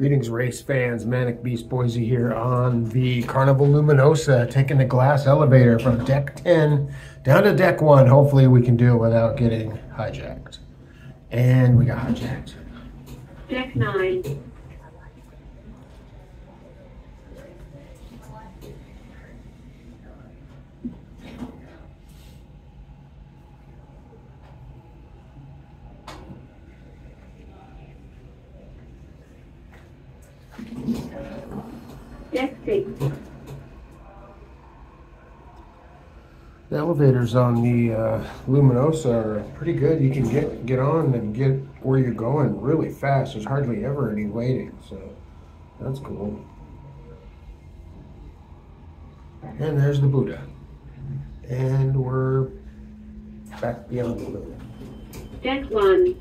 Greetings, race fans. Manic Beast Boise here on the Carnival Luminosa, taking the glass elevator from deck 10 down to deck 1. Hopefully, we can do it without getting hijacked. And we got hijacked. Deck 9. Deck 6. The elevators on the uh, Luminosa are pretty good. You can get get on and get where you're going really fast. There's hardly ever any waiting, so that's cool. And there's the Buddha. And we're back beyond the Buddha. Deck 1.